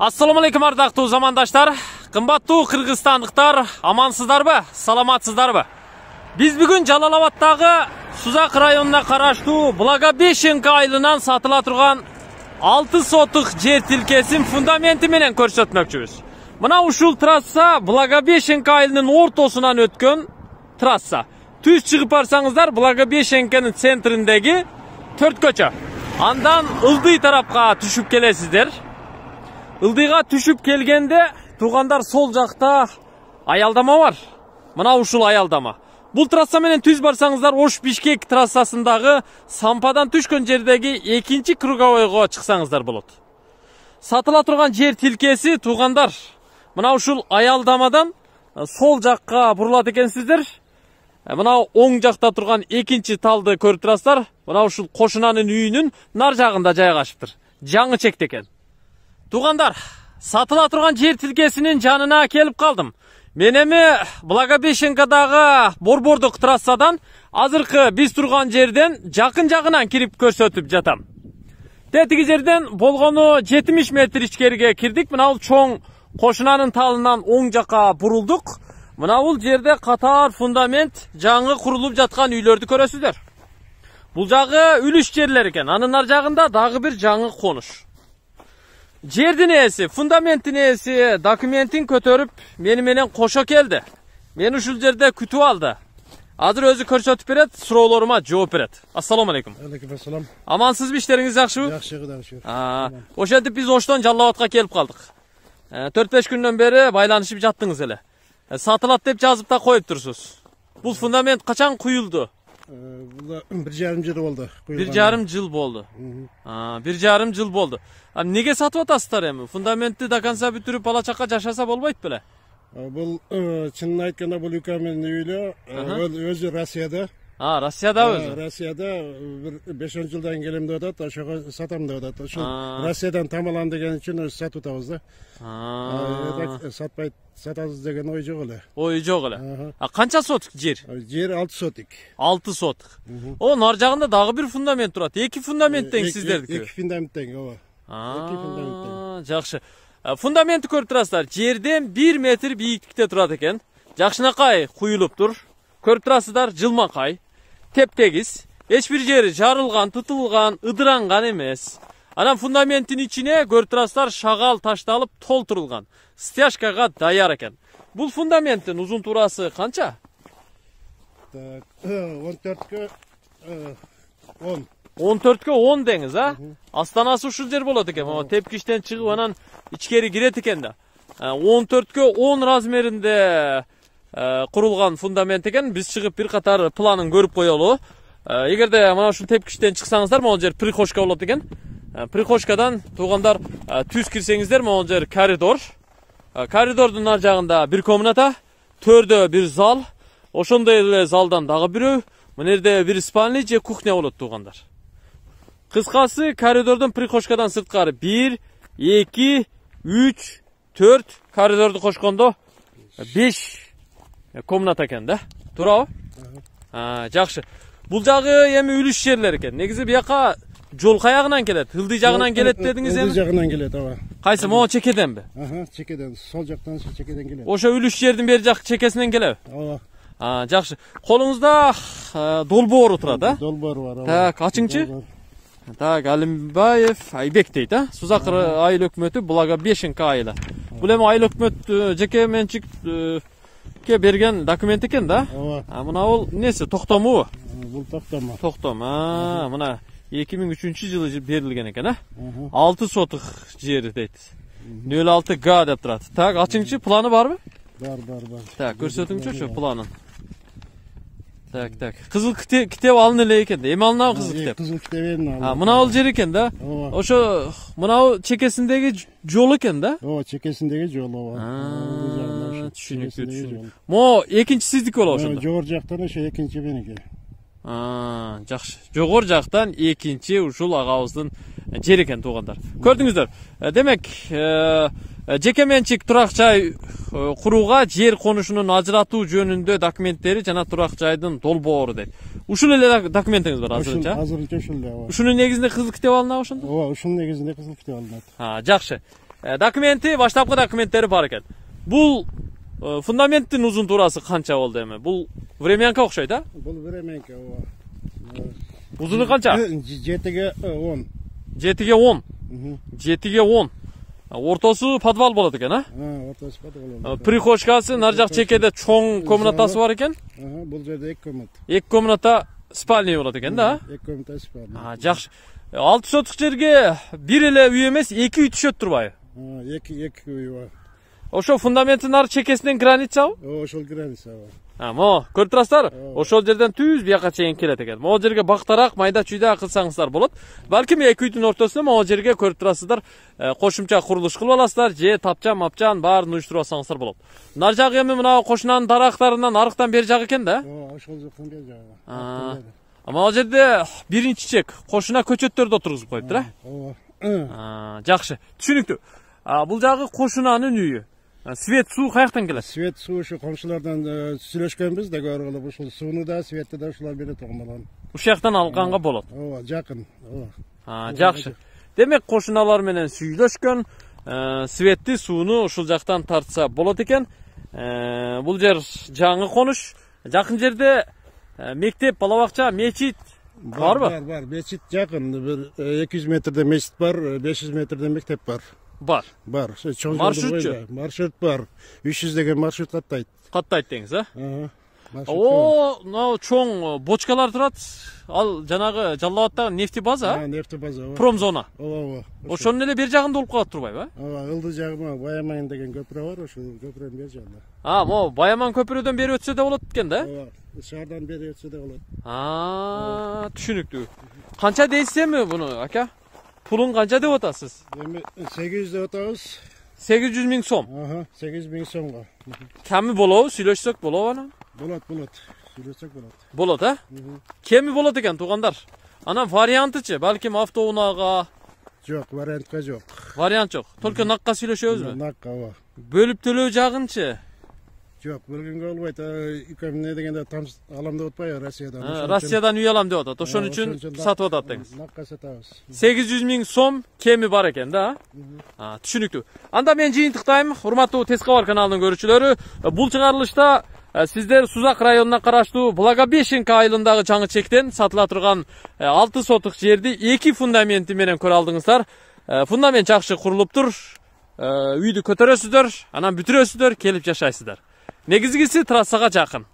ассалому алейкум ардактуу замандаштар кымбаттуу кыргызстандыктар амансыздарбы саламатсыздарбы биз бүгүн жалал абаддагы сузак районуна караштуу благобещенка айылынан сатыла турган алты сотук жер тилкесин фундаменти менен көрсөтмөкчүбүз мына ушул трасса благобещенка айылынын ортосунан өткөн трасса. Түз чыгып барсаңыздар благобещенканын центриндеги төрт көчө андан ылдый тарапка түшүп келесиздер ылдыйга түшүп келгенде туугандар сол жакта аялдама бар. Мына ушул аялдама. Бул трасса менен түз барсаңыздар ош бишкек трассасындагы сампадан түшкөн жердеги экинчи круговойго чыксаңыздар болот. Сатыла турган жер тилкеси туугандар мына ушул аялдамадан сол жакка бурулат экенсиздер. Мына оң жакта турган экинчи талды көрүп турасыздар мына ушул кошунанын үйүнүн нар жагында жайгашыптыр. Жаңы чекте экен туугандар сатыла турган жер тилкесинин жанына келип калдым мен эми благобещенкадагы борбордук трассадан азыркы биз турган жерден жакын жагынан кирип көрсөтүп жатам. Тетиги жерден болгону жетимиш метр ичкериге кирдик мына бул чоң кошунанын талынан оң жака бурулдук мына бул жерде катар фундамент жаңы курулуп жаткан үйлөрдү көрөсүздөр бул жагы үлүш жерлер экен анын ар жагында дагы бир жаңы конуш Cerdi neyesi, fundamenti neyesi, dokumentin kötörüp meni menen koşa geldi. Meni şu cerde kütü aldı. Adır özü körşatip beret, sorularıma cevap beret. Assalamu alaikum. Aleyküm assalam. Amansız bir işleriniz yaxşı mı? Yaxşı gıda şükür. O şerdi biz hoştan Callavat'a gelip kaldık. Ee, e, 4-5 günden beri baylanışıp jattınız hele. E, satılat deyip cazıp da koyup dursunuz. Bu fundament kaçan kuyuldu? Бул бир жарым жыл болду бир жарым жыл болду бир жарым жыл болду а эмнеге сатып атасыздар эми фундаментти до конца бүтүрүп бала чака жашаса болбойт беле бул чынын айтканда бул укамдын үйлү өзү россияда а россияда өзү россияда бир беш он жылдан келем деп атат ошого сатам деп атат ошол россиядан тамалан деген үчүн өзү сатып атабыз да сатпай сатабыз деген ой жок эле ой жок эле а канча сотик жер жер алты сотик алты сотик о нары жагында дагы бир фундамент турат эки фундамент тең сиздердики эки фундамент тең ооба эки фундамент тең жакшы фундаментти көрүп турасыздар жерден бир метр бийиктикте турат экен жакшынакай куюлуптур көрүп турасыздар жылмакай тептегиз эч бир жери жарылган тытылган ыдыранган эмес анан фундаменттин ичине көрүп турасыздар шагал ташталып толтурулган стяжкага даяр экен бул фундаменттин узун туурасы канча так он төрткө он. Он төрткө он деңиз а астанасы ушул жер болот экен могу тепкичтен чыгып анан ичкери кирет экен да. Он төрткө он размеринде курулган фундамент экен биз чыгып бир катар планын көрүп коелу эгерде мына ушул тепкичтен чыксаңыздар могул жер прихожка болот экен прихожкадан туугандар түз кирсеңиздер могул жер коридор. Коридордун ар жагында бир комната төрдө бир зал. Ошондой эле залдан дагы бирөө мына жерде бир спальный же кухня болот туугандар кыскасы коридордон прихожкадан сырткары бир эки үч төрт коридорду кошкондо. Беш. Комната экен да туурабы жакшы бул жагы эми үлүш жерлер экен негизи бияка жол каягынан келет ылдый жагынан келет дедиңиз эми ылдый жагынан келет ооба кайсы могу чекеденби чекеден сол жактан чекеден келет ошо үлүш жердин бери жак чекесинен келеби ооба жакшы колуңузда долбоору турат а долбоору бар так ачыңчы так алимбаев айбек дейт а сузак айыл өкмөтү благобещенка айылы бул эми айыл өкмөт жеке менчикке берген документ экен да? Ооба. Мына бул эмнеси токтомубу бул токтом токтом мына эки миң үчүнчү жылы берилген экен а? Алты сотук жери дейт. Нөл алты га деп турат так ачыңчы планы барбы бар бар бар. Так көрсөтүңчү ошо планын. Так так. Кызыл китеп алына элек экен да эми алынабы кызыл китеп кызыл китеп эми мына бул жер экен да? Ооба ошо мынабу чекесиндеги жол экен да? Ооба чекесиндеги жол ооба түшүнүктүү түшүнүктүү могу экинчи сиздики болобу ошондо жогору жактан ошо экинчи меники жакшы жогору жактан экинчи ушул агабыздын жери экен туугандар көрдүңүздөр демек жеке менчик турак жай курууга жер конушунун ажыратуу жөнүндө документтери жана турак жайдын долбоору дейт ушул эле документиңиз бар азырынча азырынча ушул эле ооба ушунун негизинде кызыл китеп алынабы ошондо ооба ушунун негизинде кызыл китеп алынат жакшы документи баштапкы документтери бар экен бул фундаменттин узун туурасы канча болду эми бул времянка окшойт а Бұл временка, ооба. узуну канча Жетіге он. жетиге он жетиге он ортосу подвал болот экен а ортасы болады. прихожкасы нар жак чекеде чоң комнатасы бар экен Ага, Бұл жерде екі комнат. эки комната спальный болот экен да Екі комната спальня. жакшы алты сотук жерге бир эле үй эмес эки үй түшөт турбайбы Екі, екі үй бар. Ошо фундаменттин ар чекесинен границабы О, ошол граница бар. А, могу көрүп турасыздар Ооба. ошол жерден түз бияка чейин келет экен могу жерге бактараак майда чүйдө кылсаңыздар болот балким эки үйдүн ортосунда могу жерге көрүп турасыздар кошумча курулуш кылып аласыздар же тапчан мапчан баарын уюштуруп алсаңыздар болот нар жагы эми мына кошунанын дарактарынан арыктан бери жак экен да О, ошол жактан бер жагы. Могу жерде биринчи чек кошуна көчөттөрдү отургузуп коюптур э Ооба. А, жакшы түшүнүктүү А, бул жагы кошунанын үйү свет суу каяктан келет Свет суу ушу комшулардан э, сүйлөшкөнбүз көрүп алып ушул сууну да светти да ушулар берет турган ушул жактан алганга болот Ооба, жакын. Ооба. Жакшы демек кошуналар менен сүйлөшкөн светти сууну ушул жактан тартса болот экен бул жер жаңы конуш жакын жерде мектеп бала бакча мечит барбы Бар, бар. Мечит жакын. Бир 200 метрде мечит бар, 500 метрде мектеп бар. Бар Бар. Маршрутчу? боюнда. Маршрут бар. 300 деген маршрут каттайт. каттайт деңиз э. Маршрут бар. о мынау чоң бочкалар турат ал жанагы жалал абадтагы нефти база А, нефти база. ооба. промзона Ооба, ооба. ошонун эле бер жагында болуп калат турбайбы э Ооба, ылды жагыма Баямайын деген көпүрө бар, ошол көпүрөнүн бер жагында. а могу баяман көпүрөдөн бери өтсө да болот экен да Ооба. Шаардан бери өтсө да болот. а түшүнүктүү канча дейсиз эми буну ака пулун канча деп атасыз Эми 800 деп атабыз. сегиз жүз миң сом Ага, 8 миң сомго. ками болобу сүйлөшсөк болобу анан Болот, болот. Сүйлөсөк болот. болот э кеми болот экен туугандар анан вариантычы балким автоунаага Жок, вариантка жок. вариант жок только накка сүйлөшөбүзбү Накка, ооба. бөлүп төлөө жагынчы Жок, бөлгөнгө болбойт. Икем не дегенде алам деп атпайбы Россиядан. Россиядан үй алам деп атат ошон үчүн сатып атат деңиз Накка сатабыз. сегиз жүз миң сом кеми бар экен да түшүнүктүү анда мен жыйынтыктайм урматтуу тез кабар каналынын көрүүчүлөрү бул чыгарылышта сиздер сузак районуна караштуу благобещенка айылындагы жаңы чектен сатыла турган алты сотук жерди эки фундаменти менен көрө алдыңыздар фундамент жакшы курулуптур үйдү көтөрөсүздөр анан бүтүрөсүздөр келип жашайсыздар негизгиси трассага жакын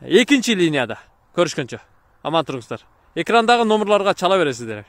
экинчи линияда. Көрүшкөнчө аман туруңуздар экрандагы номерлорго чала бересиздер